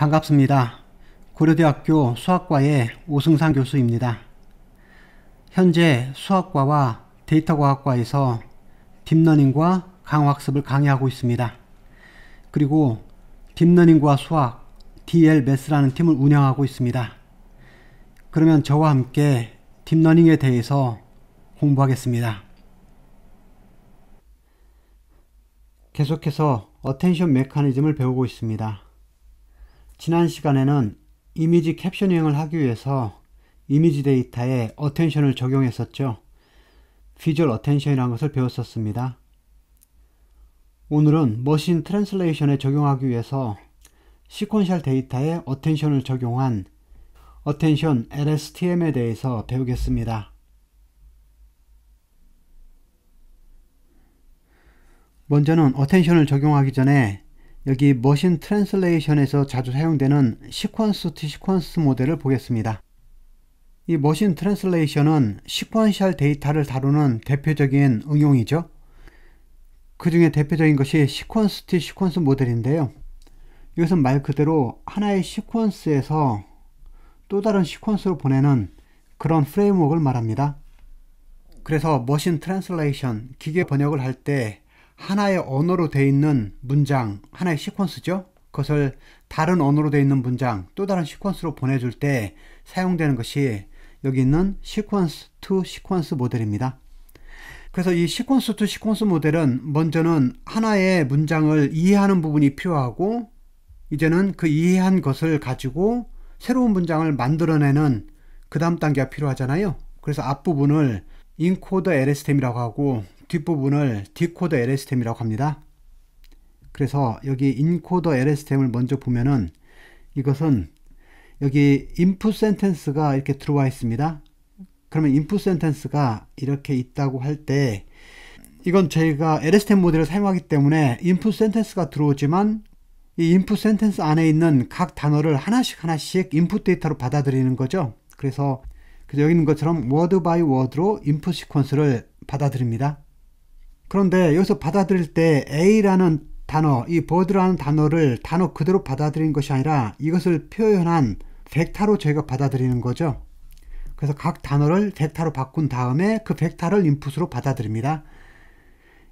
반갑습니다. 고려대학교 수학과의 오승상 교수입니다. 현재 수학과와 데이터과학과에서 딥러닝과 강화학습을 강의하고 있습니다. 그리고 딥러닝과 수학, DLMath라는 팀을 운영하고 있습니다. 그러면 저와 함께 딥러닝에 대해서 공부하겠습니다. 계속해서 attention 메커니즘을 배우고 있습니다. 지난 시간에는 image captioning을 하기 위해서 이미지 데이터에 attention을 적용했었죠. visual attention이라는 것을 배웠었습니다. 오늘은 machine translation에 적용하기 위해서 시퀀셜 데이터에 어텐션을 적용한 어텐션 LSTM에 대해서 배우겠습니다. 먼저는 attention을 적용하기 전에 여기 machine translation에서 자주 사용되는 sequence to sequence 모델을 보겠습니다. 이 machine translation은 sequential 데이터를 다루는 대표적인 응용이죠. 그 중에 대표적인 것이 sequence to sequence 모델인데요. 이것은 말 그대로 하나의 시퀀스에서 또 다른 시퀀스로 보내는 그런 framework를 말합니다. 그래서 machine translation, 기계 번역을 할 때 하나의 언어로 되어 있는 문장, 하나의 시퀀스죠. 그것을 다른 언어로 되어 있는 문장, 또 다른 시퀀스로 보내줄 때 사용되는 것이 여기 있는 sequence to sequence 모델입니다. 그래서 이 sequence to sequence 모델은 먼저는 하나의 문장을 이해하는 부분이 필요하고 이제는 그 이해한 것을 가지고 새로운 문장을 만들어내는 그 다음 단계가 필요하잖아요. 그래서 앞부분을 인코더 LSTM이라고 하고 뒷부분을 디코더 LSTM이라고 합니다. 그래서 여기 인코더 LSTM을 먼저 보면은 이것은 여기 input sentence가 이렇게 들어와 있습니다. 그러면 input sentence가 이렇게 있다고 할 때 이건 저희가 LSTM 모델을 사용하기 때문에 input sentence가 들어오지만 이 input sentence 안에 있는 각 단어를 하나씩 하나씩 인풋 데이터로 받아들이는 거죠. 그래서 여기 있는 것처럼 word by word로 인풋 시퀀스를 받아들입니다. 그런데 여기서 받아들일 때 A라는 단어, 이 bird라는 단어를 단어 그대로 받아들이는 것이 아니라 이것을 표현한 벡터로 저희가 받아들이는 거죠. 그래서 각 단어를 벡터로 바꾼 다음에 그 벡터를 인풋으로 받아들입니다.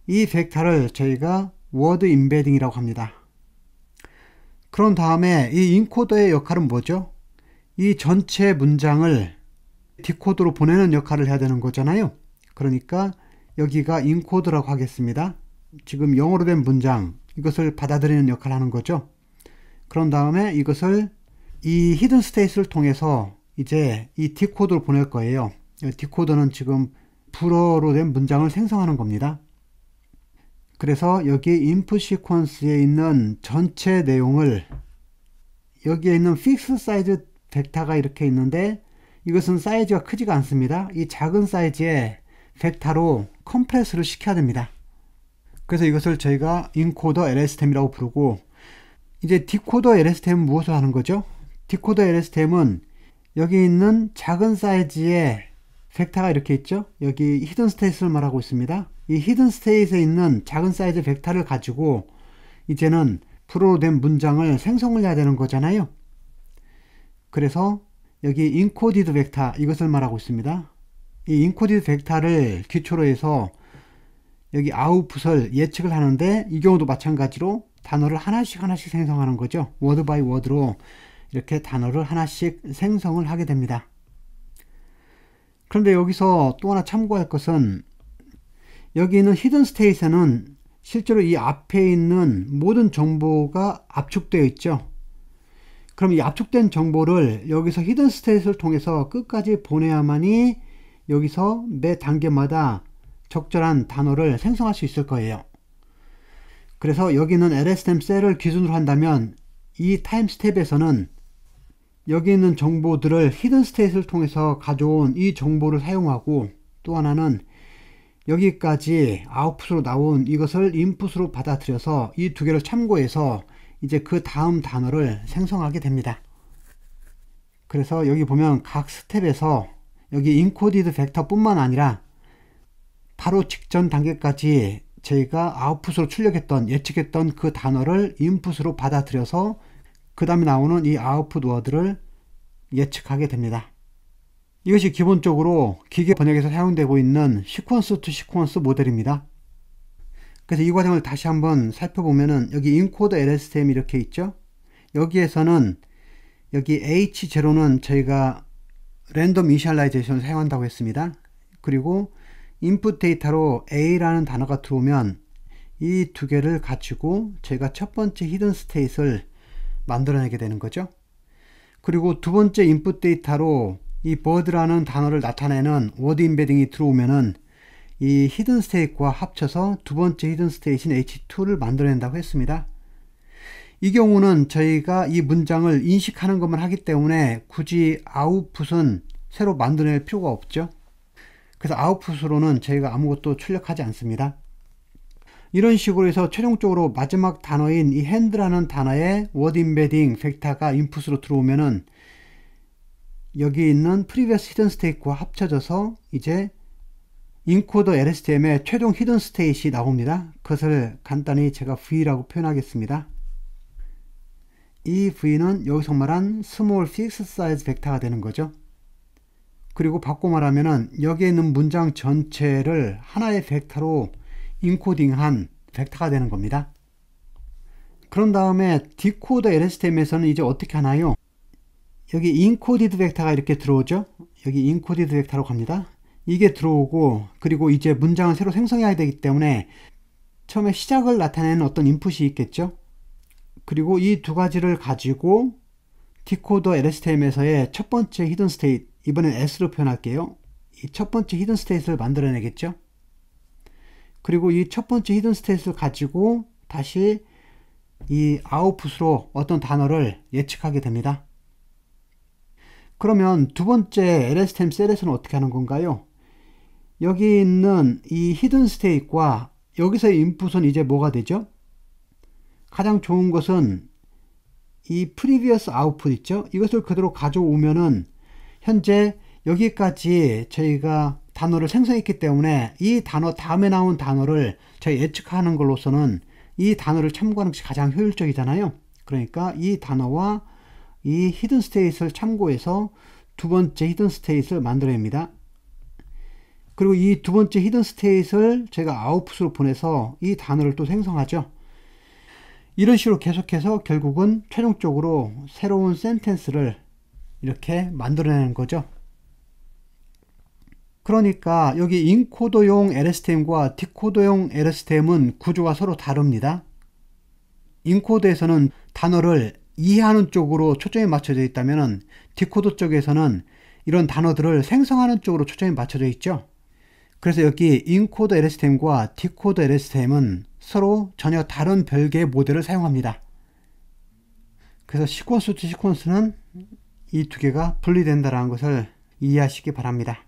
이 벡터를 저희가 word embedding이라고 합니다. 그런 다음에 이 인코더의 역할은 뭐죠? 이 전체 문장을 디코더로 보내는 역할을 해야 되는 거잖아요. 그러니까 여기가 인코더라고 하겠습니다. 지금 영어로 된 문장 이것을 받아들이는 역할을 하는 거죠. 그런 다음에 이것을 이 hidden state를 통해서 이제 이 디코더로 보낼 거예요. 디코더는 지금 불어로 된 문장을 생성하는 겁니다. 그래서 여기 인풋 시퀀스에 있는 전체 내용을 여기에 있는 fixed size 벡터가 이렇게 있는데 이것은 사이즈가 크지가 않습니다. 이 작은 사이즈의 벡터로 compress를 시켜야 됩니다. 그래서 이것을 저희가 인코더 LSTM이라고 부르고 이제 디코더 LSTM은 무엇을 하는 거죠? 디코더 LSTM은 여기 있는 작은 사이즈의 벡터가 이렇게 있죠? 여기 hidden state를 말하고 있습니다. 이 hidden state에 있는 작은 사이즈 벡터를 가지고 이제는 불어로 된 문장을 생성을 해야 되는 거잖아요. 그래서 여기 encoded 벡터 이것을 말하고 있습니다. 이 encoded 벡터를 기초로 해서 여기 아웃풋을 예측을 하는데 이 경우도 마찬가지로 단어를 하나씩 하나씩 생성하는 거죠. word by word로 이렇게 단어를 하나씩 생성을 하게 됩니다. 그런데 여기서 또 하나 참고할 것은 여기 있는 hidden state에는 실제로 이 앞에 있는 모든 정보가 압축되어 있죠. 그럼 이 압축된 정보를 여기서 hidden state를 통해서 끝까지 보내야만이 여기서 매 단계마다 적절한 단어를 생성할 수 있을 거예요. 그래서 여기는 LSTM 셀을 기준으로 한다면 이 time step에서는 여기 있는 정보들을 hidden state를 통해서 가져온 이 정보를 사용하고 또 하나는 여기까지 아웃풋으로 나온 이것을 인풋으로 받아들여서 이 두 개를 참고해서 이제 그 다음 단어를 생성하게 됩니다. 그래서 여기 보면 각 스텝에서 여기 encoded 벡터 뿐만 아니라 바로 직전 단계까지 저희가 아웃풋으로 출력했던 예측했던 그 단어를 인풋으로 받아들여서 그 다음에 나오는 이 아웃풋 워드를 예측하게 됩니다. 이것이 기본적으로 기계 번역에서 사용되고 있는 sequence to sequence 모델입니다. 그래서 이 과정을 다시 한번 살펴보면은 여기 인코더 LSTM 이렇게 있죠. 여기에서는 여기 H0는 저희가 random initialization을 사용한다고 했습니다. 그리고 인풋 데이터로 A라는 단어가 들어오면 이 두 개를 가지고 저희가 첫 번째 hidden state를 만들어내게 되는 거죠. 그리고 두 번째 인풋 데이터로 이 bird라는 단어를 나타내는 word embedding이 들어오면은 이 hidden state와 합쳐서 두 번째 hidden state인 H2를 만들어낸다고 했습니다. 이 경우는 저희가 이 문장을 인식하는 것만 하기 때문에 굳이 아웃풋은 새로 만들어낼 필요가 없죠. 그래서 아웃풋으로는 저희가 아무것도 출력하지 않습니다. 이런 식으로 해서 최종적으로 마지막 단어인 이 hand라는 단어의 word embedding 벡터가 인풋으로 들어오면은 여기 있는 previous hidden state과 합쳐져서 이제 인코더 LSTM의 최종 hidden state이 나옵니다. 그것을 간단히 제가 V라고 표현하겠습니다. 이 V는 여기서 말한 small fixed size 벡터가 되는 거죠. 그리고 바꿔 말하면은 여기에 있는 문장 전체를 하나의 벡터로 인코딩한 벡터가 되는 겁니다. 그런 다음에 디코더 LSTM에서는 이제 어떻게 하나요? 여기 encoded 벡터가 이렇게 들어오죠. 여기 encoded 벡터로 갑니다. 이게 들어오고 그리고 이제 문장을 새로 생성해야 되기 때문에 처음에 시작을 나타내는 어떤 인풋이 있겠죠. 그리고 이 두 가지를 가지고 디코더 LSTM에서의 첫 번째 hidden state 이번엔 S로 표현할게요. 이 첫 번째 hidden state를 만들어내겠죠. 그리고 이 첫 번째 hidden state를 가지고 다시 이 아웃풋으로 어떤 단어를 예측하게 됩니다. 그러면 두 번째 LSTM 셀에서는 어떻게 하는 건가요? 여기 있는 이 hidden state과 여기서의 인풋은 이제 뭐가 되죠? 가장 좋은 것은 이 previous output 있죠? 이것을 그대로 가져오면은 현재 여기까지 저희가 단어를 생성했기 때문에 이 단어 다음에 나온 단어를 저희 예측하는 걸로서는 이 단어를 참고하는 것이 가장 효율적이잖아요. 그러니까 이 단어와 이 hidden state를 참고해서 두 번째 hidden state를 만들어냅니다. 그리고 이 두 번째 hidden state를 제가 아웃풋으로 보내서 이 단어를 또 생성하죠. 이런 식으로 계속해서 결국은 최종적으로 새로운 sentence를 이렇게 만들어내는 거죠. 그러니까 여기 인코더용 LSTM과 디코더용 LSTM은 구조가 서로 다릅니다. 인코더에서는 단어를 이해하는 쪽으로 초점이 맞춰져 있다면 디코더 쪽에서는 이런 단어들을 생성하는 쪽으로 초점이 맞춰져 있죠. 그래서 여기 인코더 LSTM과 디코더 LSTM은 서로 전혀 다른 별개의 모델을 사용합니다. 그래서 sequence to sequence는 이 두 개가 분리된다는 것을 이해하시기 바랍니다.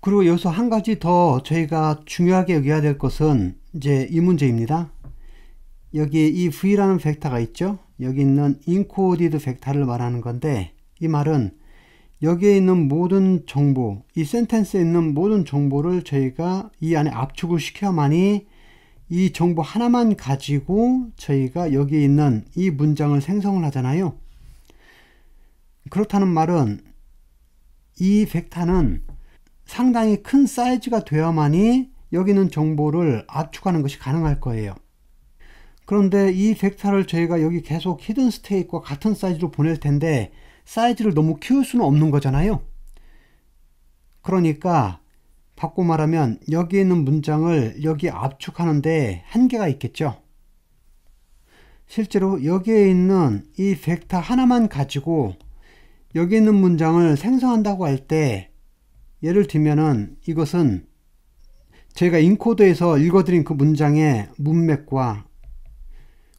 그리고 여기서 한 가지 더 저희가 중요하게 여겨야 될 것은 이제 이 문제입니다. 여기 이 V라는 벡터가 있죠. 여기 있는 encoded 벡터를 말하는 건데 이 말은 여기에 있는 모든 정보, 이 sentence에 있는 모든 정보를 저희가 이 안에 압축을 시켜야만이 이 정보 하나만 가지고 저희가 여기에 있는 이 문장을 생성을 하잖아요. 그렇다는 말은 이 벡터는 상당히 큰 사이즈가 되어야만이 여기 있는 정보를 압축하는 것이 가능할 거예요. 그런데 이 벡터를 저희가 여기 계속 hidden state와 같은 사이즈로 보낼 텐데 사이즈를 너무 키울 수는 없는 거잖아요. 그러니까 바꿔 말하면 여기 있는 문장을 여기 압축하는데 한계가 있겠죠. 실제로 여기에 있는 이 벡터 하나만 가지고 여기 있는 문장을 생성한다고 할 때 예를 들면은 이것은 제가 인코더에서 읽어드린 그 문장의 문맥과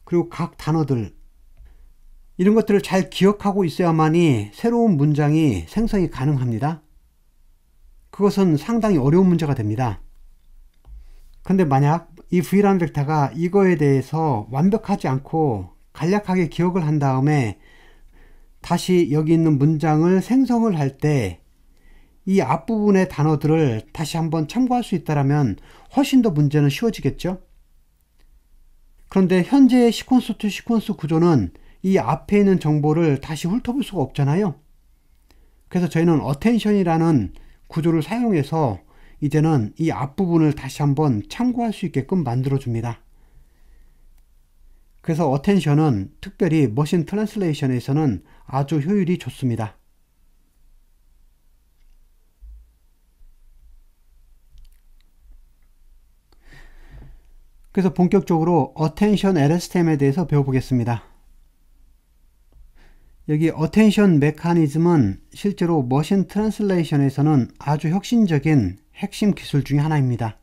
그리고 각 단어들 이런 것들을 잘 기억하고 있어야만이 새로운 문장이 생성이 가능합니다. 그것은 상당히 어려운 문제가 됩니다. 근데 만약 이 V라는 벡터가 이거에 대해서 완벽하지 않고 간략하게 기억을 한 다음에 다시 여기 있는 문장을 생성을 할 때 이 앞부분의 단어들을 다시 한번 참고할 수 있다면 훨씬 더 문제는 쉬워지겠죠? 그런데 현재의 sequence to sequence 구조는 이 앞에 있는 정보를 다시 훑어볼 수가 없잖아요. 그래서 저희는 attention이라는 구조를 사용해서 이제는 이 앞부분을 다시 한번 참고할 수 있게끔 만들어 줍니다. 그래서 attention은 특별히 머신 트랜슬레이션에서는 아주 효율이 좋습니다. 그래서 본격적으로 attention LSTM에 대해서 배워보겠습니다. 여기 attention 메커니즘은 실제로 machine translation에서는 아주 혁신적인 핵심 기술 중의 하나입니다.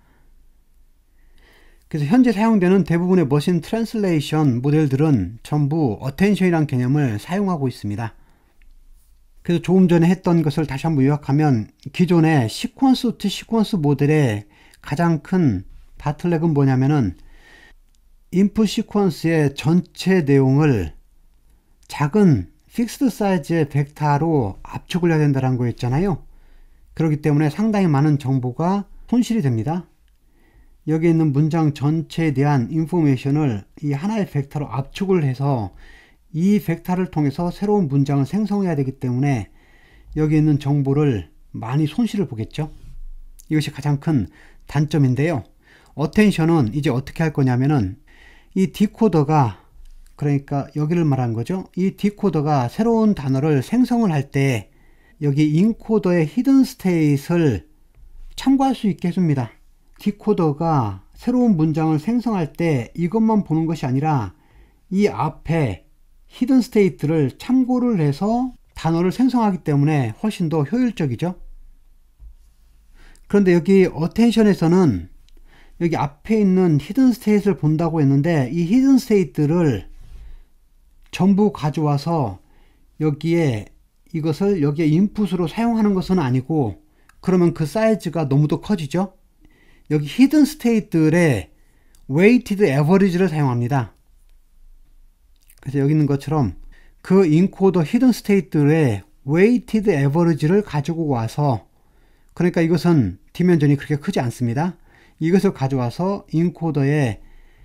그래서 현재 사용되는 대부분의 machine translation 모델들은 전부 attention이란 개념을 사용하고 있습니다. 그래서 조금 전에 했던 것을 다시 한번 요약하면 기존의 sequence to sequence 모델의 가장 큰 bottleneck은 뭐냐면은 input sequence의 전체 내용을 작은 fixed size의 벡터로 압축을 해야 된다는 거였잖아요. 그렇기 때문에 상당히 많은 정보가 손실이 됩니다. 여기 있는 문장 전체에 대한 information을 이 하나의 벡터로 압축을 해서 이 벡터를 통해서 새로운 문장을 생성해야 되기 때문에 여기 있는 정보를 많이 손실을 보겠죠. 이것이 가장 큰 단점인데요. attention은 이제 어떻게 할 거냐면은 이 디코더가 그러니까 여기를 말한 거죠. 이 디코더가 새로운 단어를 생성을 할 때 여기 인코더의 hidden state를 참고할 수 있게 해줍니다. 디코더가 새로운 문장을 생성할 때 이것만 보는 것이 아니라 이 앞에 hidden state를 참고를 해서 단어를 생성하기 때문에 훨씬 더 효율적이죠. 그런데 여기 attention에서는 여기 앞에 있는 hidden state를 본다고 했는데 이 hidden state를 전부 가져와서 여기에 이것을 여기에 인풋으로 사용하는 것은 아니고 그러면 그 사이즈가 너무도 커지죠. 여기 hidden state들의 weighted average를 사용합니다. 그래서 여기 있는 것처럼 그 인코더 hidden state들의 weighted average를 가지고 와서 그러니까 이것은 dimension이 그렇게 크지 않습니다. 이것을 가져와서 encoder에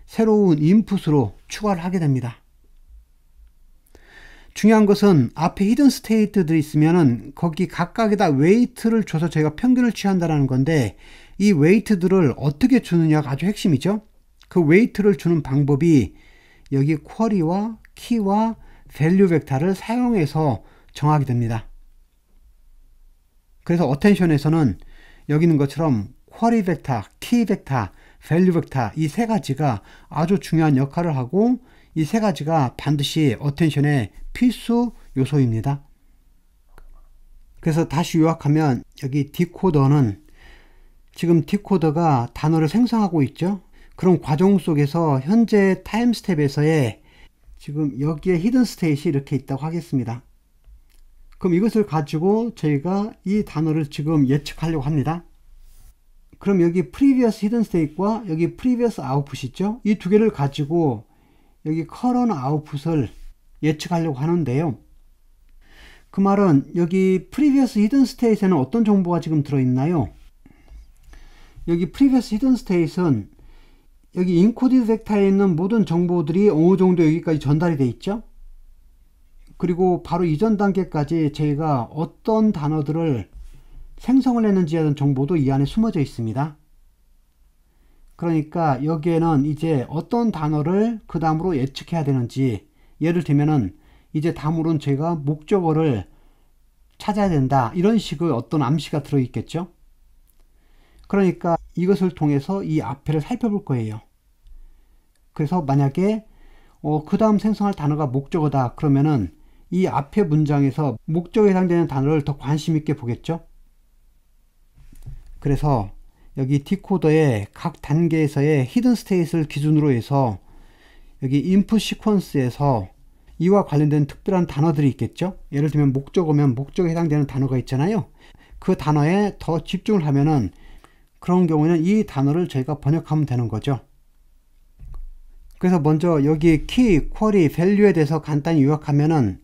새로운 input으로 추가를 하게 됩니다. 중요한 것은 앞에 hidden state들이 있으면은 거기 각각에다 weight를 줘서 저희가 평균을 취한다는 건데 이 weight들을 어떻게 주느냐가 아주 핵심이죠. 그 weight를 주는 방법이 여기 query와 key와 value 벡터를 사용해서 정하게 됩니다. 그래서 attention에서는 여기 있는 것처럼 query 벡터, 키 벡터, value 벡터 이 세 가지가 아주 중요한 역할을 하고 이 세 가지가 반드시 attention의 필수 요소입니다. 그래서 다시 요약하면 여기 decoder는 지금 decoder가 단어를 생성하고 있죠. 그런 과정 속에서 현재 time step에서의 지금 여기에 hidden state 이렇게 있다고 하겠습니다. 그럼 이것을 가지고 저희가 이 단어를 지금 예측하려고 합니다. 그럼 여기 previous hidden state과 여기 previous output 있죠? 이 두 개를 가지고 여기 current output을 예측하려고 하는데요. 그 말은 여기 previous hidden state에는 어떤 정보가 지금 들어있나요? 여기 previous hidden state은 여기 encoded 벡터에 있는 모든 정보들이 어느 정도 여기까지 전달이 돼 있죠? 그리고 바로 이전 단계까지 저희가 어떤 단어들을 생성을 했는지에 대한 정보도 이 안에 숨어져 있습니다. 그러니까 여기에는 이제 어떤 단어를 그 다음으로 예측해야 되는지 예를 들면은 이제 다음으로는 제가 목적어를 찾아야 된다 이런 식의 어떤 암시가 들어있겠죠? 그러니까 이것을 통해서 이 앞에를 살펴볼 거예요. 그래서 만약에 어, 그 다음 생성할 단어가 목적어다 그러면은 이 앞에 문장에서 목적에 해당되는 단어를 더 관심 있게 보겠죠? 그래서 여기 decoder의 각 단계에서의 hidden state를 기준으로 해서 여기 input sequence에서 이와 관련된 특별한 단어들이 있겠죠. 예를 들면 목적어면 목적에 해당되는 단어가 있잖아요. 그 단어에 더 집중을 하면은 그런 경우에는 이 단어를 저희가 번역하면 되는 거죠. 그래서 먼저 여기 key, query, value에 대해서 간단히 요약하면은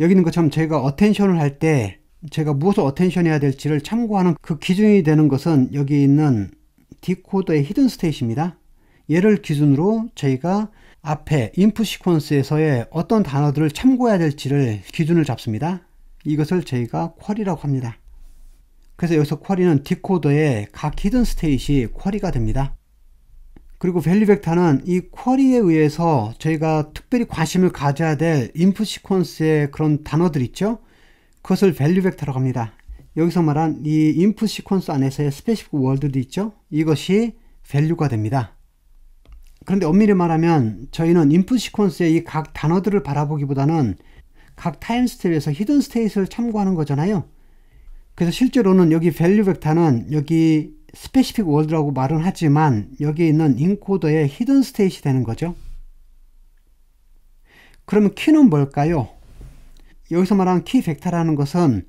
여기 있는 것처럼 저희가 attention을 할 때 제가 무엇을 attention 해야 될지를 참고하는 그 기준이 되는 것은 여기 있는 decoder의 hidden state입니다. 얘를 기준으로 저희가 앞에 input sequence에서의 어떤 단어들을 참고해야 될지를 기준을 잡습니다. 이것을 저희가 query라고 합니다. 그래서 여기서 쿼리는 디코더의 각 히든 스테이시 쿼리가 됩니다. 그리고 value 벡터는 이 query에 의해서 저희가 특별히 관심을 가져야 될 input sequence의 그런 단어들 있죠? 그것을 value 벡터라고 합니다. 여기서 말한 이 input sequence 안에서의 specific word들 있죠? 이것이 value가 됩니다. 그런데 엄밀히 말하면 저희는 input sequence의 이 각 단어들을 바라보기보다는 각 time step에서 hidden state를 참고하는 거잖아요. 그래서 실제로는 여기 value 벡터는 여기 specific word라고 말은 하지만 여기 있는 encoder의 hidden state이 되는 거죠. 그러면 key는 뭘까요? 여기서 말하는 키 벡터라는 것은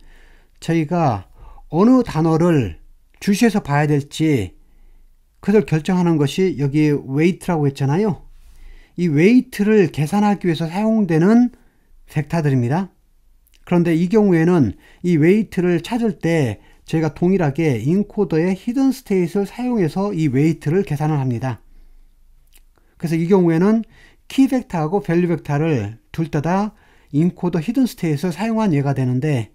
저희가 어느 단어를 주시해서 봐야 될지 그걸 결정하는 것이 여기 weight라고 했잖아요. 이 weight를 계산하기 위해서 사용되는 벡터들입니다. 그런데 이 경우에는 이 weight를 찾을 때 저희가 동일하게 encoder의 hidden state를 사용해서 이 weight를 계산을 합니다. 그래서 이 경우에는 키 벡터하고 value 벡터를 둘 다 encoder hidden state를 사용한 예가 되는데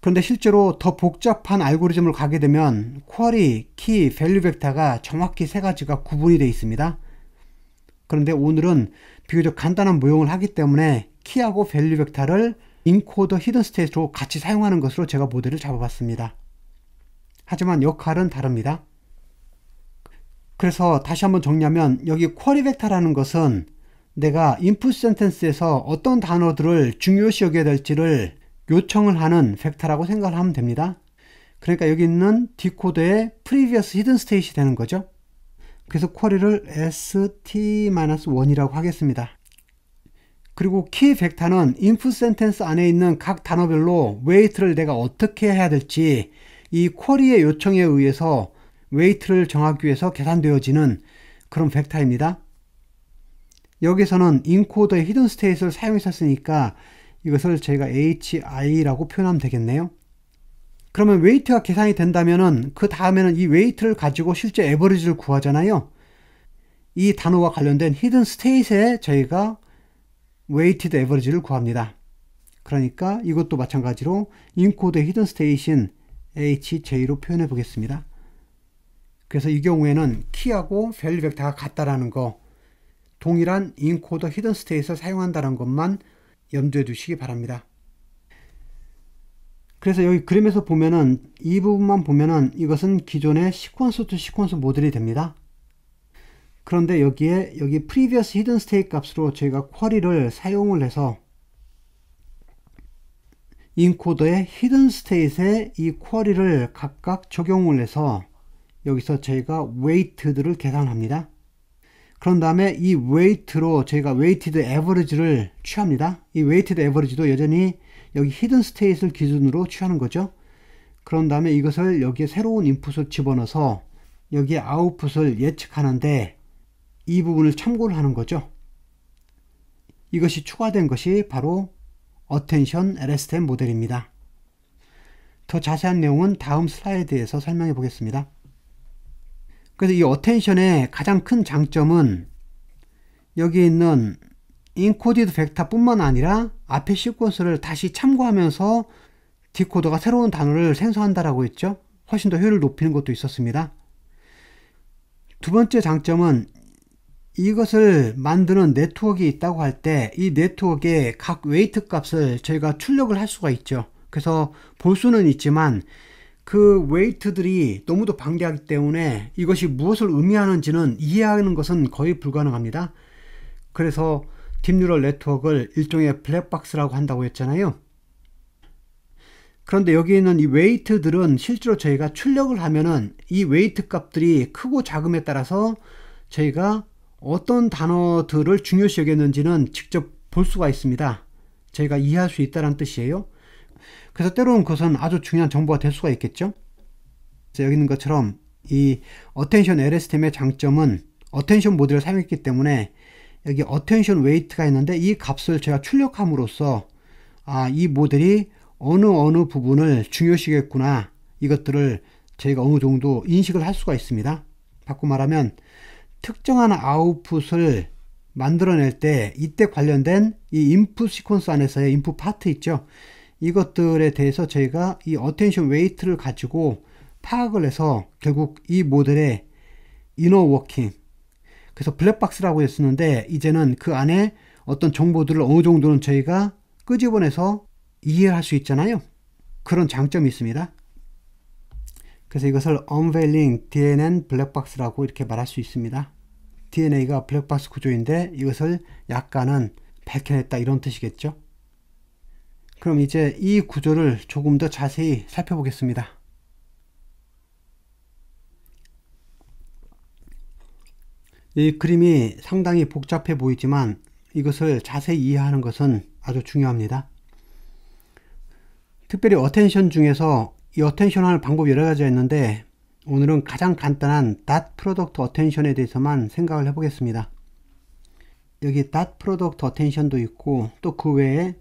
그런데 실제로 더 복잡한 알고리즘을 가게 되면 query, key, value 벡터가 정확히 세 가지가 구분이 되어 있습니다. 그런데 오늘은 비교적 간단한 모형을 하기 때문에 key하고 value 벡터를 encoder hidden state로 같이 사용하는 것으로 제가 모델을 잡아봤습니다. 하지만 역할은 다릅니다. 그래서 다시 한번 정리하면 여기 query 벡터라는 것은 내가 input sentence에서 어떤 단어들을 중요시 여겨야 될지를 요청을 하는 벡터라고 생각을 하면 됩니다. 그러니까 여기 있는 decoder의 previous hidden state이 되는 거죠. 그래서 query를 st-1이라고 하겠습니다. 그리고 키 벡터는 input sentence 안에 있는 각 단어별로 weight를 내가 어떻게 해야 될지 이 query의 요청에 의해서 weight를 정하기 위해서 계산되어지는 그런 벡터입니다. 여기서는 encoder의 hidden state를 사용했었으니까 이것을 저희가 hi라고 표현하면 되겠네요. 그러면 weight가 계산이 된다면은 그 다음에는 이 weight를 가지고 실제 average를 구하잖아요. 이 단어와 관련된 hidden state에 저희가 weighted average를 구합니다. 그러니까 이것도 마찬가지로 encoder의 hidden state인 HJ로 표현해 보겠습니다. 그래서 이 경우에는 key하고 value 벡터가 같다라는 거 동일한 encoder hidden state를 사용한다는 것만 염두에 두시기 바랍니다. 그래서 여기 그림에서 보면은 이 부분만 보면은 이것은 기존의 sequence to sequence 모델이 됩니다. 그런데 여기에 여기 previous hidden state 값으로 저희가 query를 사용을 해서 encoder의 hidden state에 이 query를 각각 적용을 해서 여기서 저희가 weight들을 계산합니다. 그런 다음에 이 weight로 저희가 weighted average를 취합니다. 이 weighted average도 여전히 여기 hidden state를 기준으로 취하는 거죠. 그런 다음에 이것을 여기에 새로운 인풋을 집어넣어서 여기에 아웃풋을 예측하는데 이 부분을 참고를 하는 거죠. 이것이 추가된 것이 바로 Attention LSTM 모델입니다. 더 자세한 내용은 다음 슬라이드에서 설명해 보겠습니다. 그래서 이 attention의 가장 큰 장점은 여기 있는 encoded vector 뿐만 아니라 앞에 시퀀스를 다시 참고하면서 디코더가 새로운 단어를 생성한다라고 했죠. 훨씬 더 효율을 높이는 것도 있었습니다. 두 번째 장점은 이것을 만드는 네트워크가 있다고 할 때 이 네트워크의 각 weight 값을 저희가 출력을 할 수가 있죠. 그래서 볼 수는 있지만 그 weight들이 너무도 방대하기 때문에 이것이 무엇을 의미하는지는 이해하는 것은 거의 불가능합니다. 그래서 deep neural network를 일종의 블랙박스라고 한다고 했잖아요. 그런데 여기 있는 이 weight들은 실제로 저희가 출력을 하면은 이 weight 값들이 크고 작음에 따라서 저희가 어떤 단어들을 중요시 여겼는지는 직접 볼 수가 있습니다. 저희가 이해할 수 있다는 뜻이에요. 그래서 때로는 그것은 아주 중요한 정보가 될 수가 있겠죠. 그래서 여기 있는 것처럼 이 attention LSTM의 장점은 attention 모델을 사용했기 때문에 여기 attention weight가 있는데 이 값을 제가 출력함으로써 아, 이 모델이 어느 어느 부분을 중요시했구나 이것들을 저희가 어느 정도 인식을 할 수가 있습니다. 바꿔 말하면 특정한 아웃풋을 만들어낼 때 이때 관련된 이 인풋 시퀀스 안에서의 인풋 파트 있죠. 이것들에 대해서 저희가 이 attention weight를 가지고 파악을 해서 결국 이 모델의 inner working 그래서 블랙박스라고 했었는데 이제는 그 안에 어떤 정보들을 어느 정도는 저희가 끄집어내서 이해할 수 있잖아요. 그런 장점이 있습니다. 그래서 이것을 Unveiling DNN black box라고 이렇게 말할 수 있습니다. DNN이 블랙박스 구조인데 이것을 약간은 밝혀냈다 이런 뜻이겠죠. 그럼 이제 이 구조를 조금 더 자세히 살펴보겠습니다. 이 그림이 상당히 복잡해 보이지만 이것을 자세히 이해하는 것은 아주 중요합니다. 특별히 attention 중에서 이 attention 하는 방법이 여러 가지가 있는데 오늘은 가장 간단한 dot product attention에 대해서만 생각을 해보겠습니다. 여기 dot product attention도 있고 또 그 외에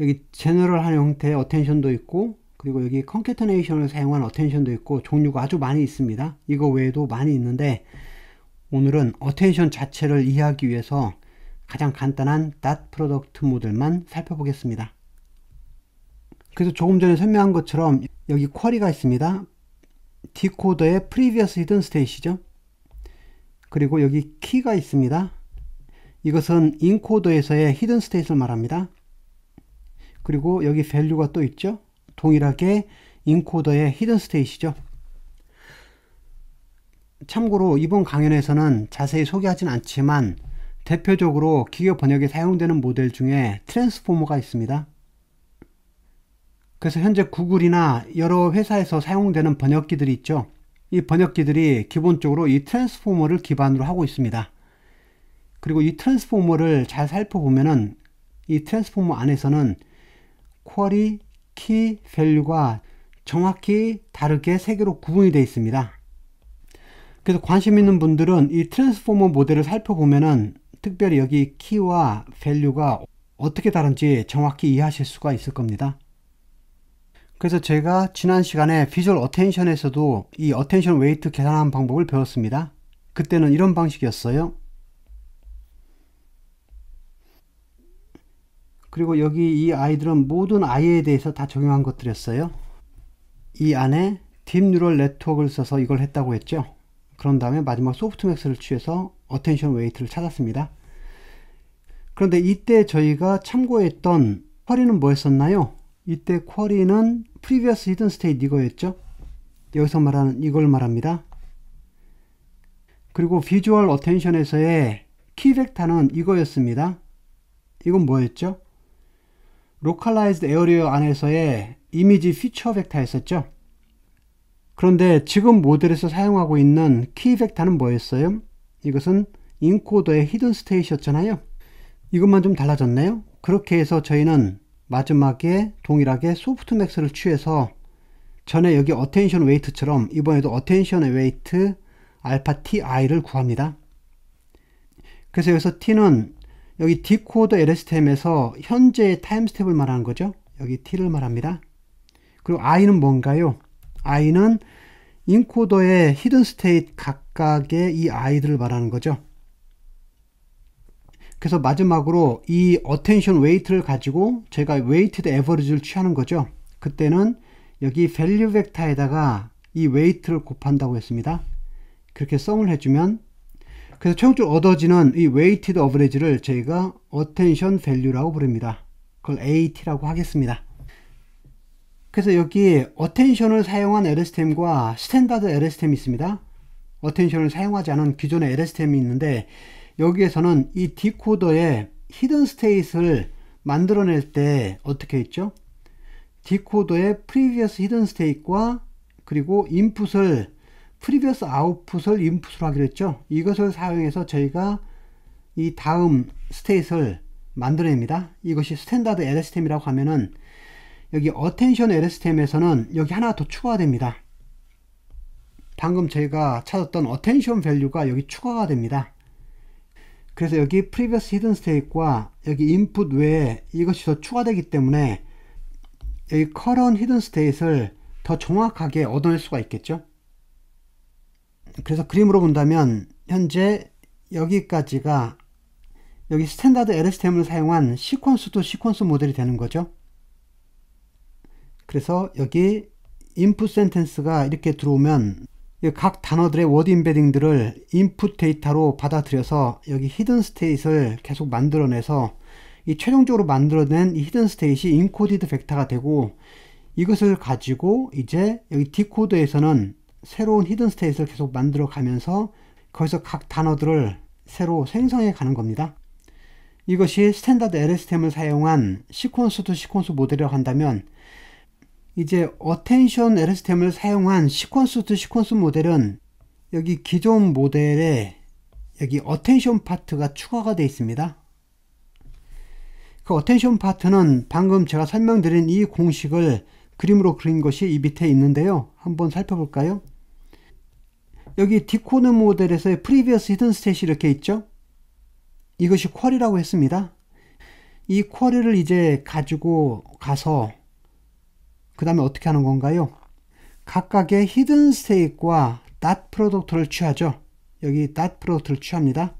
여기 general한 형태의 attention도 있고 그리고 여기 concatenation을 사용한 attention도 있고 종류가 아주 많이 있습니다. 이거 외에도 많이 있는데 오늘은 attention 자체를 이해하기 위해서 가장 간단한 dot product 모델만 살펴보겠습니다. 그래서 조금 전에 설명한 것처럼 여기 쿼리가 있습니다. 디코더의 previous hidden state이죠. 그리고 여기 키가 있습니다. 이것은 인코더에서의 hidden state를 말합니다. 그리고 여기 value가 또 있죠. 동일하게 인코더의 hidden state이죠. 참고로 이번 강연에서는 자세히 소개하진 않지만 대표적으로 기계 번역에 사용되는 모델 중에 트랜스포머가 있습니다. 그래서 현재 구글이나 여러 회사에서 사용되는 번역기들이 있죠. 이 번역기들이 기본적으로 이 transformer를 기반으로 하고 있습니다. 그리고 이 transformer를 잘 살펴보면은 이 transformer 안에서는 query, key, value가 정확히 다르게 세 개로 구분이 되어 있습니다. 그래서 관심 있는 분들은 이 transformer 모델을 살펴보면은 특별히 여기 key와 value가 어떻게 다른지 정확히 이해하실 수가 있을 겁니다. 그래서 제가 지난 시간에 visual attention에서도 이 attention weight 계산하는 방법을 배웠습니다. 그때는 이런 방식이었어요. 그리고 여기 이 i들은 모든 i에 대해서 다 적용한 것들이었어요. 이 안에 deep neural network를 써서 이걸 했다고 했죠. 그런 다음에 마지막 softmax를 취해서 attention weight를 찾았습니다. 그런데 이때 저희가 참고했던 쿼리는 뭐였었나요? 이때 쿼리는 previous hidden state 이거였죠. 여기서 말하는 이걸 말합니다. 그리고 visual attention에서의 키 벡터는 이거였습니다. 이건 뭐였죠? Localized area 안에서의 이미지 피처 벡터였었죠. 그런데 지금 모델에서 사용하고 있는 키 벡터는 뭐였어요? 이것은 인코더의 hidden state였잖아요. 이것만 좀 달라졌네요. 그렇게 해서 저희는 마지막에 동일하게 softmax를 취해서 전에 여기 attention weight처럼 이번에도 attention weight 알파 ti를 구합니다. 그래서 여기서 t는 여기 디코더 LSTM에서 현재의 time step을 말하는 거죠. 여기 t를 말합니다. 그리고 i는 뭔가요? i는 인코더의 hidden state 각각의 이 i들을 말하는 거죠. 그래서 마지막으로 이 attention weight를 가지고 제가 weighted average를 취하는 거죠. 그때는 여기 value vector에다가 이 weight를 곱한다고 했습니다. 그렇게 sum을 해주면 그래서 최종적으로 얻어지는 이 weighted average를 저희가 attention value라고 부릅니다. 그걸 AT라고 하겠습니다. 그래서 여기 attention을 사용한 LSTM과 standard LSTM이 있습니다. attention을 사용하지 않은 기존의 LSTM이 있는데 여기에서는 이 디코더의 hidden state를 만들어낼 때 어떻게 했죠? 디코더의 previous hidden state과 그리고 인풋을 previous output을 인풋으로 하기로 했죠. 이것을 사용해서 저희가 이 다음 state를 만들어냅니다. 이것이 standard LSTM이라고 하면은 여기 attention LSTM에서는 여기 하나 더 추가됩니다. 방금 저희가 찾았던 attention value가 여기 추가가 됩니다. 그래서 여기 previous hidden state과 여기 input 외에 이것이 더 추가되기 때문에 여기 current hidden state를 더 정확하게 얻어낼 수가 있겠죠. 그래서 그림으로 본다면 현재 여기까지가 여기 standard LSTM을 사용한 sequence to sequence 모델이 되는 거죠. 그래서 여기 input sentence가 이렇게 들어오면 각 단어들의 word embedding들을 input 데이터로 받아들여서 여기 hidden state를 계속 만들어내서 이 최종적으로 만들어낸 이 hidden state이 encoded 벡터가 되고 이것을 가지고 이제 여기 decode에서는 새로운 hidden state를 계속 만들어 가면서 거기서 각 단어들을 새로 생성해 가는 겁니다. 이것이 standard LSTM을 사용한 sequence to sequence 모델이라고 한다면 이제 attention LSTM을 사용한 sequence to sequence 모델은 여기 기존 모델에 여기 attention 파트가 추가가 되어 있습니다. 그 attention 파트는 방금 제가 설명드린 이 공식을 그림으로 그린 것이 이 밑에 있는데요. 한번 살펴볼까요? 여기 decode 모델에서의 previous hidden state 이렇게 있죠? 이것이 query라고 했습니다. 이 query를 이제 가지고 가서 그 다음에 어떻게 하는 건가요? 각각의 히든 스테이트와 dot product를 취하죠. 여기 dot 프로덕트를 취합니다.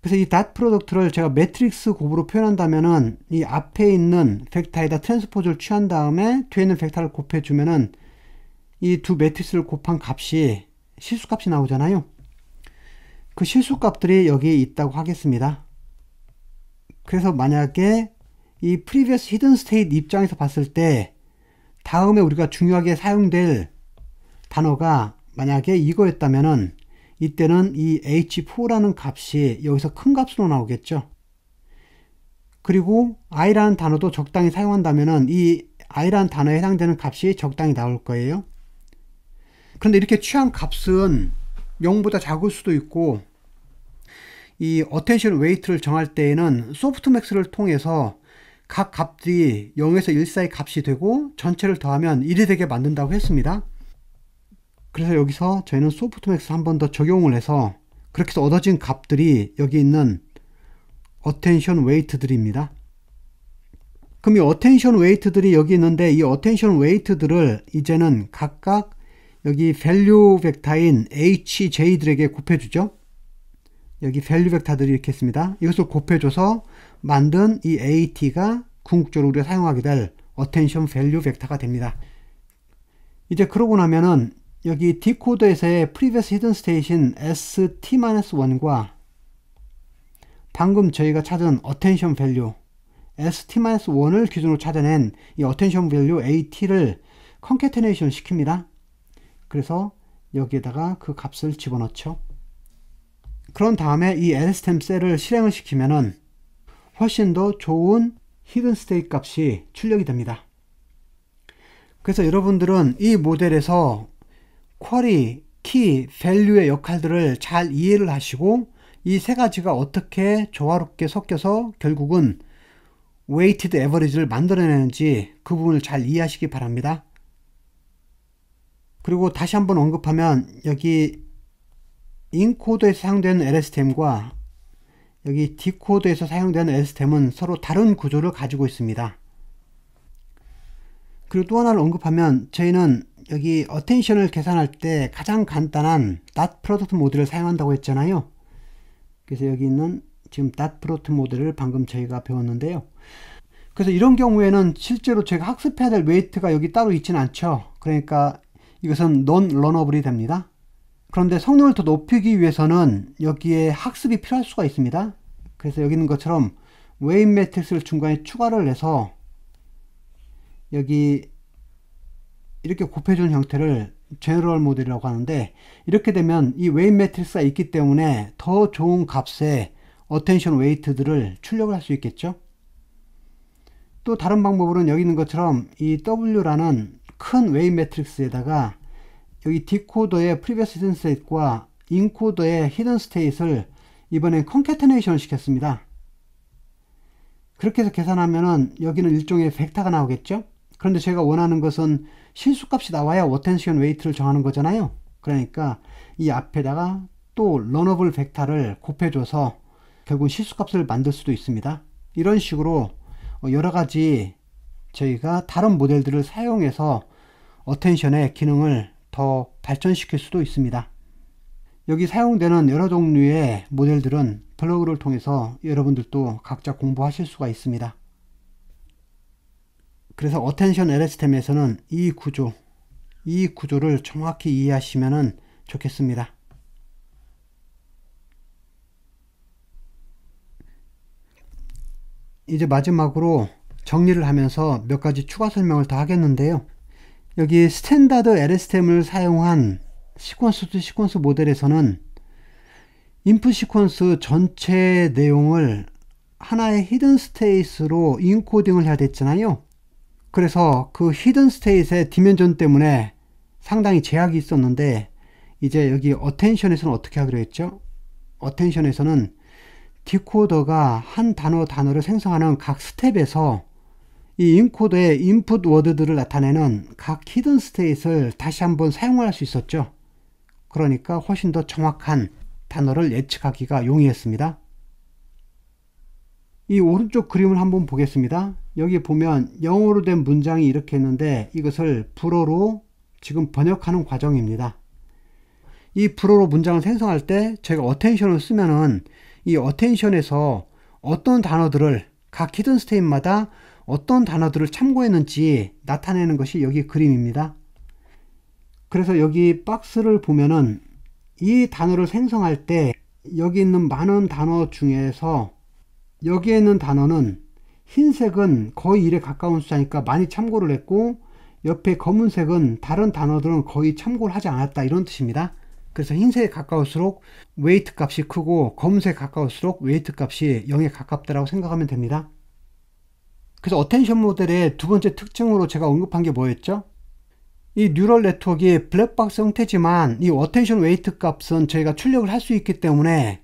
그래서 이 dot product를 제가 매트릭스 곱으로 표현한다면은 이 앞에 있는 벡터에다 transpose를 취한 다음에 뒤에 있는 벡터를 곱해주면은 이 두 매트릭스를 곱한 값이 실수값이 나오잖아요. 그 실수값들이 여기에 있다고 하겠습니다. 그래서 만약에 이 previous hidden state 입장에서 봤을 때 다음에 우리가 중요하게 사용될 단어가 만약에 이거였다면은 이때는 이 h4라는 값이 여기서 큰 값으로 나오겠죠. 그리고 I라는 단어도 적당히 사용한다면은 이 I라는 단어에 해당되는 값이 적당히 나올 거예요. 그런데 이렇게 취한 값은 0보다 작을 수도 있고 이 attention weight를 정할 때에는 softmax를 통해서 각 값들이 0에서 1 사이 값이 되고 전체를 더하면 1이 되게 만든다고 했습니다. 그래서 여기서 저희는 softmax 한 번 더 적용을 해서 그렇게 해서 얻어진 값들이 여기 있는 attention weight들입니다. 그럼 이 attention weight들이 여기 있는데 이 attention weight들을 이제는 각각 여기 value 벡터인 HJ들에게 곱해주죠. 여기 value 벡터들이 이렇게 있습니다. 이것을 곱해줘서 만든 이 AT가 궁극적으로 우리가 사용하게 될 attention value 벡터가 됩니다. 이제 그러고 나면은 여기 디코더에서의 previous hidden state인 st-1과 방금 저희가 찾은 attention value st-1을 기준으로 찾아낸 이 attention value at를 concatenation 시킵니다. 그래서 여기에다가 그 값을 집어넣죠. 그런 다음에 이 lstem 셀을 실행을 시키면은 훨씬 더 좋은 hidden state 값이 출력이 됩니다. 그래서 여러분들은 이 모델에서 query, key, value의 역할들을 잘 이해를 하시고 이 세 가지가 어떻게 조화롭게 섞여서 결국은 weighted average를 만들어내는지 그 부분을 잘 이해하시기 바랍니다. 그리고 다시 한번 언급하면 여기 encode에서 사용되는 LSTM과 여기 decode에서 사용되는 LSTM은 서로 다른 구조를 가지고 있습니다. 그리고 또 하나를 언급하면 저희는 여기 attention을 계산할 때 가장 간단한 dot product 모델을 사용한다고 했잖아요. 그래서 여기 있는 지금 dot product 모델을 방금 저희가 배웠는데요. 그래서 이런 경우에는 실제로 제가 학습해야 될 weight가 여기 따로 있지는 않죠. 그러니까 이것은 non 러너블이 됩니다. 그런데 성능을 더 높이기 위해서는 여기에 학습이 필요할 수가 있습니다. 그래서 여기 있는 것처럼 weight matrix를 중간에 추가를 해서 여기 이렇게 곱해준 형태를 general 모델이라고 하는데 이렇게 되면 이 weight matrix가 있기 때문에 더 좋은 값의 attention weight들을 출력을 할 수 있겠죠. 또 다른 방법으로는 여기 있는 것처럼 이 W라는 큰 weight matrix에다가 여기 decoder의 previous hidden state과 encoder의 hidden state을 이번엔 concatenation 시켰습니다. 그렇게 해서 계산하면은 여기는 일종의 벡터가 나오겠죠? 그런데 제가 원하는 것은 실수값이 나와야 attention weight를 정하는 거잖아요. 그러니까 이 앞에다가 또 learnable 벡터를 곱해줘서 결국 실수값을 만들 수도 있습니다. 이런 식으로 여러 가지 저희가 다른 모델들을 사용해서 attention의 기능을 더 발전시킬 수도 있습니다. 여기 사용되는 여러 종류의 모델들은 블로그를 통해서 여러분들도 각자 공부하실 수가 있습니다. 그래서 attention LSTM에서는 이 구조, 이 구조를 정확히 이해하시면 좋겠습니다. 이제 마지막으로 정리를 하면서 몇 가지 추가 설명을 더 하겠는데요. 여기 standard LSTM을 사용한 sequence to sequence 모델에서는 input sequence 전체 내용을 하나의 hidden state로 인코딩을 해야 됐잖아요. 그래서 그 hidden state의 dimension 때문에 상당히 제약이 있었는데 이제 여기 attention에서는 어떻게 하기로 했죠? attention에서는 디코더가 한 단어 단어를 생성하는 각 스텝에서 이 인코더의 인풋 word들을 나타내는 각 hidden state를 다시 한번 사용할 수 있었죠. 그러니까 훨씬 더 정확한 단어를 예측하기가 용이했습니다. 이 오른쪽 그림을 한번 보겠습니다. 여기 보면 영어로 된 문장이 이렇게 있는데 이것을 불어로 지금 번역하는 과정입니다. 이 불어로 문장을 생성할 때 제가 attention을 쓰면은 이 attention에서 어떤 단어들을 각 hidden state마다 어떤 단어들을 참고했는지 나타내는 것이 여기 그림입니다. 그래서 여기 박스를 보면은 이 단어를 생성할 때 여기 있는 많은 단어 중에서 여기에 있는 단어는 흰색은 거의 1에 가까운 숫자니까 많이 참고를 했고 옆에 검은색은 다른 단어들은 거의 참고를 하지 않았다 이런 뜻입니다. 그래서 흰색에 가까울수록 weight 값이 크고 검은색에 가까울수록 weight 값이 0에 가깝다고 생각하면 됩니다. 그래서 attention 모델의 두 번째 특징으로 제가 언급한 게 뭐였죠? 이 neural network이 블랙박스 형태지만 이 attention weight 값은 저희가 출력을 할 수 있기 때문에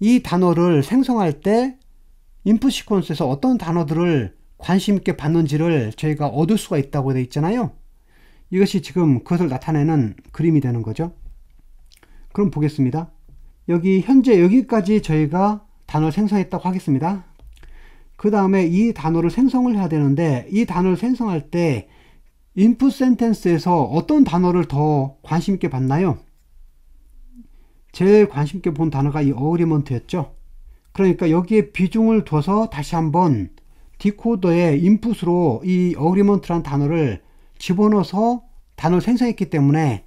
이 단어를 생성할 때 인풋 시퀀스에서 어떤 단어들을 관심 있게 봤는지를 저희가 얻을 수가 있다고 되어 있잖아요. 이것이 지금 그것을 나타내는 그림이 되는 거죠. 그럼 보겠습니다. 여기 현재 여기까지 저희가 단어를 생성했다고 하겠습니다. 그 다음에 이 단어를 생성을 해야 되는데 이 단어를 생성할 때 인풋 센텐스에서 어떤 단어를 더 관심 있게 봤나요? 제일 관심 있게 본 단어가 이 어그리먼트였죠. 그러니까 여기에 비중을 둬서 다시 한번 디코더의 인풋으로 이 어그리먼트란 단어를 집어넣어서 단어를 생성했기 때문에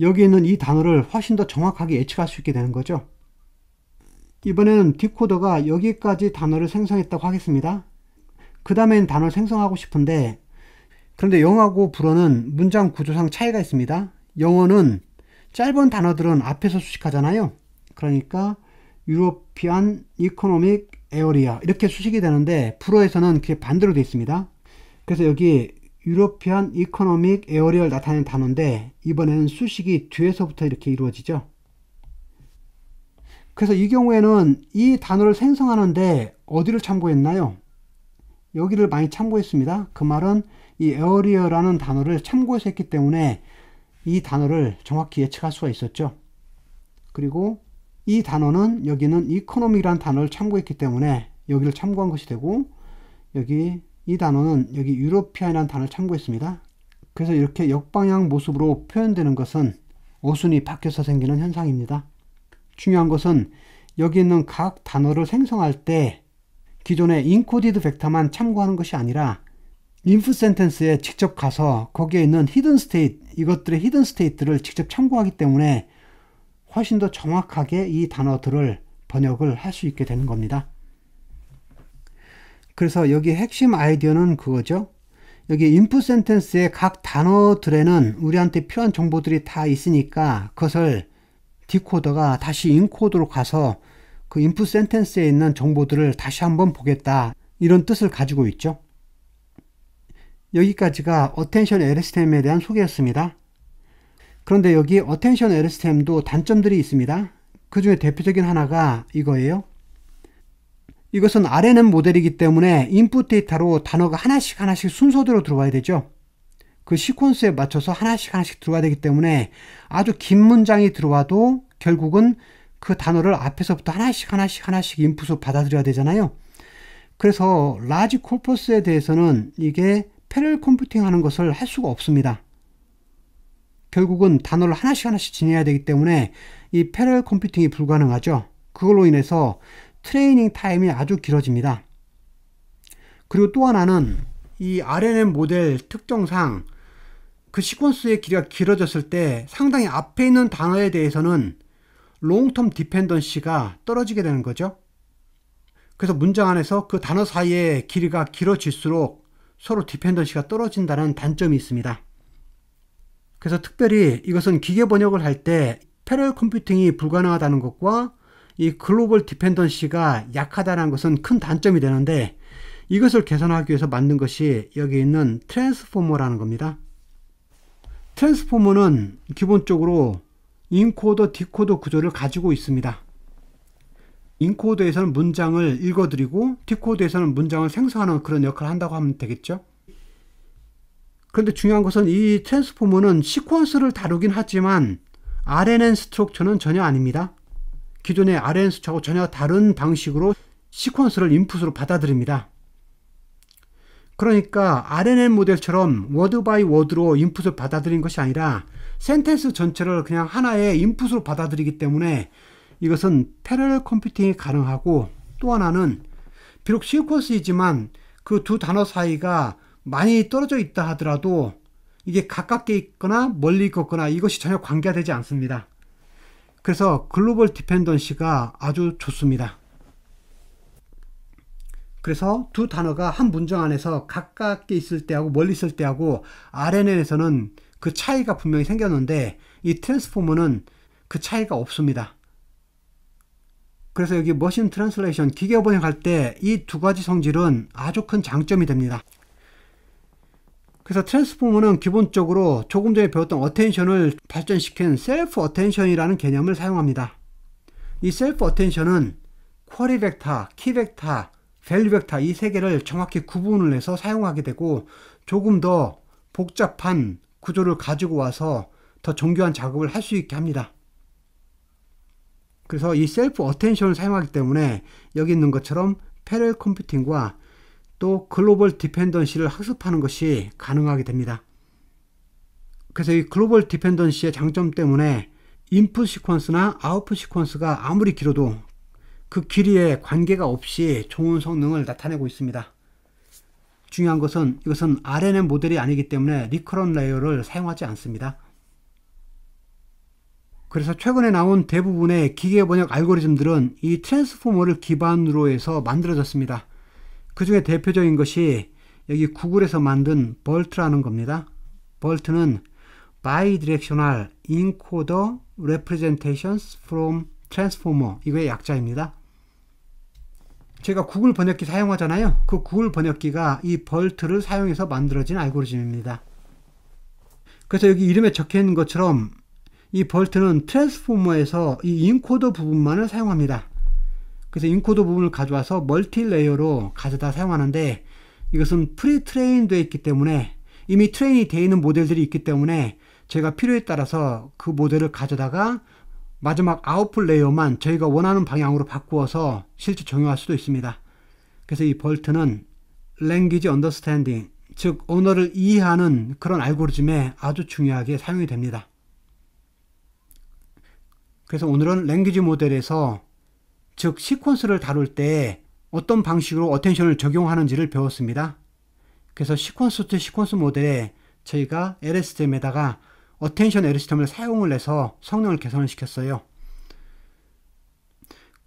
여기 있는 이 단어를 훨씬 더 정확하게 예측할 수 있게 되는 거죠. 이번에는 디코더가 여기까지 단어를 생성했다고 하겠습니다. 그 다음엔 단어를 생성하고 싶은데 그런데 영어하고 불어는 문장 구조상 차이가 있습니다. 영어는 짧은 단어들은 앞에서 수식하잖아요. 그러니까 European Economic Area 이렇게 수식이 되는데 불어에서는 그게 반대로 되어 있습니다. 그래서 여기 European Economic Area를 나타내는 단어인데 이번에는 수식이 뒤에서부터 이렇게 이루어지죠. 그래서 이 경우에는 이 단어를 생성하는데 어디를 참고했나요? 여기를 많이 참고했습니다. 그 말은 이 Area라는 단어를 참고해서 했기 때문에 이 단어를 정확히 예측할 수가 있었죠. 그리고 이 단어는 여기는 Economic이라는 단어를 참고했기 때문에 여기를 참고한 것이 되고 여기 이 단어는 여기 European이라는 단어를 참고했습니다. 그래서 이렇게 역방향 모습으로 표현되는 것은 어순이 바뀌어서 생기는 현상입니다. 중요한 것은 여기 있는 각 단어를 생성할 때 기존의 encoded 벡터만 참고하는 것이 아니라 인풋 sentence에 직접 가서 거기에 있는 hidden state 이것들의 hidden state를 직접 참고하기 때문에 훨씬 더 정확하게 이 단어들을 번역을 할 수 있게 되는 겁니다. 그래서 여기 핵심 아이디어는 그거죠. 여기 인풋 sentence의 각 단어들에는 우리한테 필요한 정보들이 다 있으니까 그것을 디코더가 다시 인코더로 가서 그 인풋 sentence에 있는 정보들을 다시 한번 보겠다. 이런 뜻을 가지고 있죠. 여기까지가 attention LSTM에 대한 소개였습니다. 그런데 여기 attention LSTM도 단점들이 있습니다. 그 중에 대표적인 하나가 이거예요. 이것은 RNN 모델이기 때문에 인풋 데이터로 단어가 하나씩 하나씩 순서대로 들어와야 되죠. 그 시퀀스에 맞춰서 하나씩 하나씩 들어와야 되기 때문에 아주 긴 문장이 들어와도 결국은 그 단어를 앞에서부터 하나씩 하나씩 하나씩 인풋으로 받아들여야 되잖아요. 그래서 large corpus에 대해서는 이게 parallel computing 하는 것을 할 수가 없습니다. 결국은 단어를 하나씩 하나씩 지나야 되기 때문에 이 parallel computing이 불가능하죠. 그걸로 인해서 training time이 아주 길어집니다. 그리고 또 하나는 이 RNN 모델 특성상 그 시퀀스의 길이가 길어졌을 때 상당히 앞에 있는 단어에 대해서는 long-term dependency가 떨어지게 되는 거죠. 그래서 문장 안에서 그 단어 사이의 길이가 길어질수록 서로 dependency가 떨어진다는 단점이 있습니다. 그래서 특별히 이것은 기계 번역을 할 때 parallel computing이 불가능하다는 것과 이 global dependency가 약하다는 것은 큰 단점이 되는데 이것을 개선하기 위해서 만든 것이 여기 있는 Transformer라는 겁니다. Transformer는 기본적으로 인코더, 디코더 구조를 가지고 있습니다. 인코더에서는 문장을 읽어들이고 디코더에서는 문장을 생성하는 그런 역할을 한다고 하면 되겠죠. 그런데 중요한 것은 이 Transformer는 시퀀스를 다루긴 하지만 RNN 스트럭처는 전혀 아닙니다. 기존의 RNN 스트럭처하고 전혀 다른 방식으로 시퀀스를 인풋으로 받아들입니다. 그러니까 RNN 모델처럼 word by word로 인풋을 받아들인 것이 아니라 sentence 전체를 그냥 하나의 인풋으로 받아들이기 때문에 이것은 parallel computing이 가능하고 또 하나는 비록 시퀀스이지만 그 두 단어 사이가 많이 떨어져 있다 하더라도 이게 가깝게 있거나 멀리 있거나 이것이 전혀 관계가 되지 않습니다. 그래서 글로벌 디펜던시가 아주 좋습니다. 그래서 두 단어가 한 문장 안에서 가깝게 있을 때하고 멀리 있을 때하고 RNN에서는 그 차이가 분명히 생겼는데 이 트랜스포머는 그 차이가 없습니다. 그래서 여기 machine translation 기계 번역할 때 이 두 가지 성질은 아주 큰 장점이 됩니다. 그래서 Transformer는 기본적으로 조금 전에 배웠던 attention을 발전시킨 self-attention이라는 개념을 사용합니다. 이 self-attention은 query 벡터, 키 벡터, value 벡터 이 세 개를 정확히 구분을 해서 사용하게 되고 조금 더 복잡한 구조를 가지고 와서 더 정교한 작업을 할 수 있게 합니다. 그래서 이 self-attention을 사용하기 때문에 여기 있는 것처럼 parallel computing과 또 global dependency를 학습하는 것이 가능하게 됩니다. 그래서 이 global dependency의 장점 때문에 인풋 시퀀스나 아웃풋 시퀀스가 아무리 길어도 그 길이에 관계가 없이 좋은 성능을 나타내고 있습니다. 중요한 것은 이것은 RNN 모델이 아니기 때문에 recurrent layer를 사용하지 않습니다. 그래서 최근에 나온 대부분의 기계 번역 알고리즘들은 이 트랜스포머를 기반으로 해서 만들어졌습니다. 그 중에 대표적인 것이 여기 구글에서 만든 벌트라는 겁니다. 벌트는 Bidirectional Encoder Representations from Transformer 이거의 약자입니다. 제가 구글 번역기 사용하잖아요. 그 구글 번역기가 이 벌트를 사용해서 만들어진 알고리즘입니다. 그래서 여기 이름에 적혀 있는 것처럼 이 BERT는 Transformer에서 이 encoder 부분만을 사용합니다. 그래서 encoder 부분을 가져와서 multi layer로 가져다 사용하는데 이것은 pre-train 되어 있기 때문에 이미 train이 되어 있는 모델들이 있기 때문에 제가 필요에 따라서 그 모델을 가져다가 마지막 output layer만 저희가 원하는 방향으로 바꾸어서 실제 적용할 수도 있습니다. 그래서 이 BERT는 Language Understanding, 즉 언어를 이해하는 그런 알고리즘에 아주 중요하게 사용이 됩니다. 그래서 오늘은 language model에서 즉 sequence를 다룰 때 어떤 방식으로 attention을 적용하는지를 배웠습니다. 그래서 sequence to sequence model에 저희가 LSTM에다가 attention LSTM을 사용을 해서 성능을 개선을 시켰어요.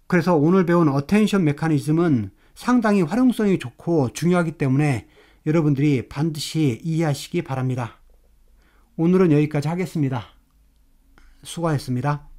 그래서 오늘 배운 어텐션 메커니즘은 상당히 활용성이 좋고 중요하기 때문에 여러분들이 반드시 이해하시기 바랍니다. 오늘은 여기까지 하겠습니다. 수고하셨습니다.